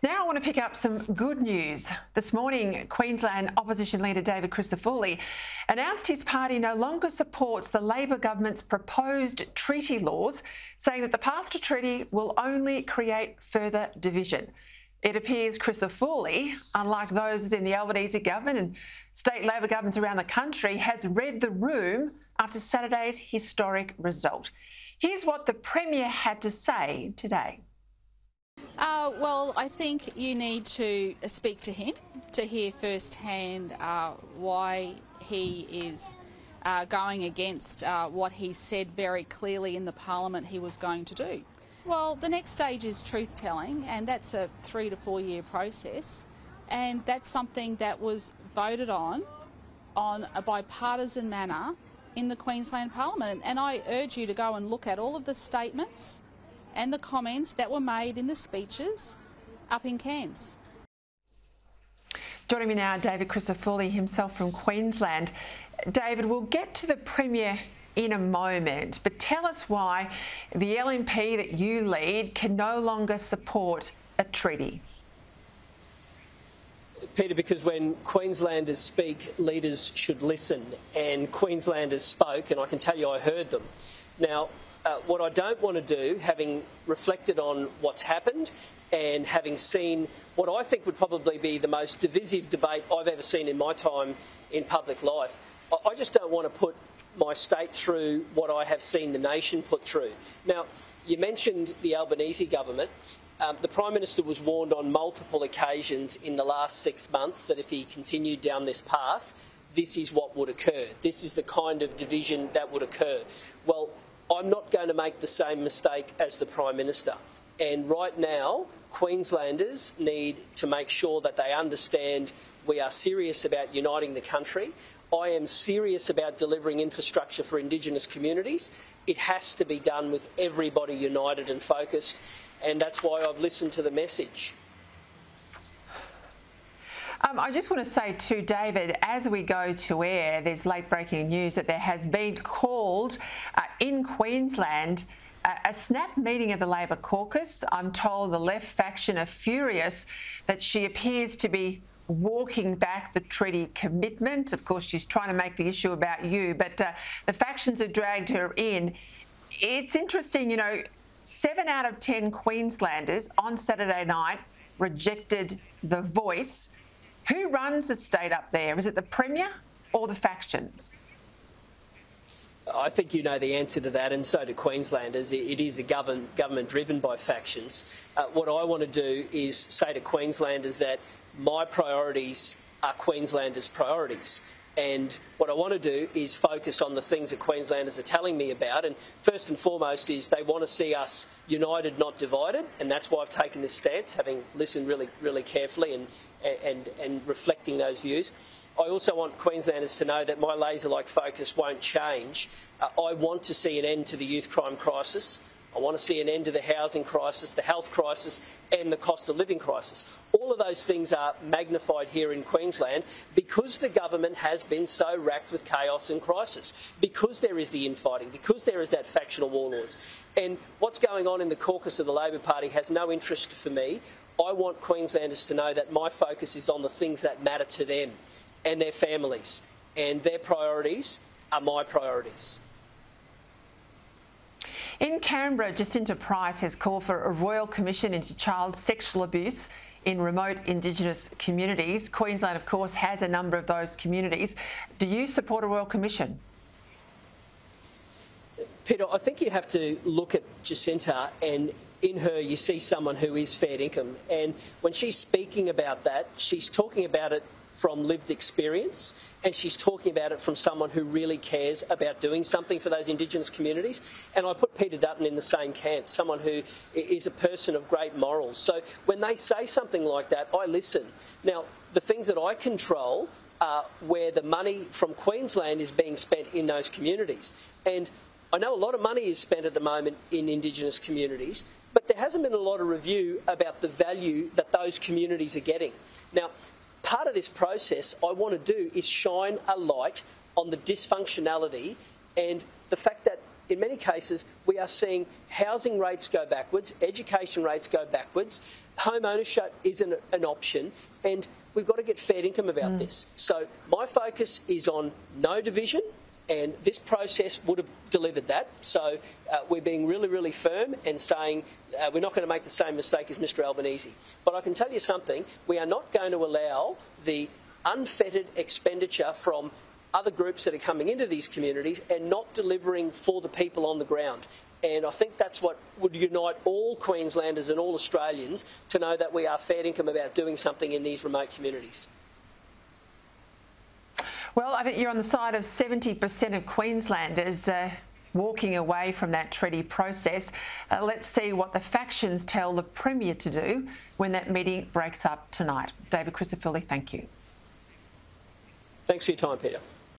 Now I want to pick up some good news. This morning, Queensland opposition leader David Crisafulli announced his party no longer supports the Labor government's proposed treaty laws, saying that the path to treaty will only create further division. It appears Crisafulli, unlike those in the Albanese government and state Labor governments around the country, has read the room after Saturday's historic result. Here's what the Premier had to say today. Uh, well, I think you need to speak to him to hear firsthand uh, why he is uh, going against uh, what he said very clearly in the Parliament he was going to do. Well, the next stage is truth telling, and that's a three to four year process, and that's something that was voted on on a bipartisan manner in the Queensland Parliament. And I urge you to go and look at all of the statements and the comments that were made in the speeches up in Cairns. Joining me now, David Crisafulli himself from Queensland. David, we'll get to the Premier in a moment, but tell us why the LNP that you lead can no longer support a treaty. Peta, because when Queenslanders speak, leaders should listen, and Queenslanders spoke, and I can tell you I heard them. Now, uh, what I don't want to do, having reflected on what's happened and having seen what I think would probably be the most divisive debate I've ever seen in my time in public life, I, I just don't want to put my state through what I have seen the nation put through. Now, you mentioned the Albanese government. Um, the Prime Minister was warned on multiple occasions in the last six months that if he continued down this path, this is what would occur. This is the kind of division that would occur. Well, I'm not going to make the same mistake as the Prime Minister. And right now, Queenslanders need to make sure that they understand we are serious about uniting the country. I am serious about delivering infrastructure for Indigenous communities. It has to be done with everybody united and focused, and that's why I've listened to the message. Um, I just want to say to David, as we go to air, there's late breaking news that there has been called uh, in Queensland uh, a snap meeting of the Labor caucus. I'm told the left faction are furious that she appears to be walking back the treaty commitment. Of course, she's trying to make the issue about you, but uh, the factions have dragged her in. It's interesting, you know, seven out of 10 Queenslanders on Saturday night rejected the voice. Who runs the state up there? Is it the Premier or the factions? I think you know the answer to that, and so do Queenslanders. It is a government, government driven by factions. Uh, what I want to do is say to Queenslanders that my priorities are Queenslanders' priorities. And what I want to do is focus on the things that Queenslanders are telling me about. And first and foremost is they want to see us united, not divided. And that's why I've taken this stance, having listened really, really carefully and, and, and reflecting those views. I also want Queenslanders to know that my laser-like focus won't change. Uh, I want to see an end to the youth crime crisis. I want to see an end to the housing crisis, the health crisis, and the cost of living crisis. All of those things are magnified here in Queensland because the government has been so racked with chaos and crisis, because there is the infighting, because there is that factional warlords. And what's going on in the caucus of the Labor Party has no interest for me. I want Queenslanders to know that my focus is on the things that matter to them and their families, and their priorities are my priorities. In Canberra, Jacinta Price has called for a royal commission into child sexual abuse in remote Indigenous communities. Queensland, of course, has a number of those communities. Do you support a royal commission? Peta, I think you have to look at Jacinta and in her you see someone who is fair income. And when she's speaking about that, she's talking about it from lived experience, and she's talking about it from someone who really cares about doing something for those Indigenous communities. And I put Peter Dutton in the same camp, someone who is a person of great morals. So when they say something like that, I listen. Now, the things that I control are where the money from Queensland is being spent in those communities. And I know a lot of money is spent at the moment in Indigenous communities, but there hasn't been a lot of review about the value that those communities are getting. Now, part of this process I want to do is shine a light on the dysfunctionality and the fact that in many cases, we are seeing housing rates go backwards, education rates go backwards, home ownership isn't an option, and we've got to get fair income about mm. this. So my focus is on no division. And this process would have delivered that. So uh, we're being really, really firm and saying uh, we're not going to make the same mistake as Mr Albanese. But I can tell you something we are not going to allow the unfettered expenditure from other groups that are coming into these communities and not delivering for the people on the ground. And I think that's what would unite all Queenslanders and all Australians to know that we are fair income about doing something in these remote communities. Well, I think you're on the side of 70% of Queenslanders uh, walking away from that treaty process. Uh, let's see what the factions tell the Premier to do when that meeting breaks up tonight. David Crisafulli, thank you. Thanks for your time, Peta.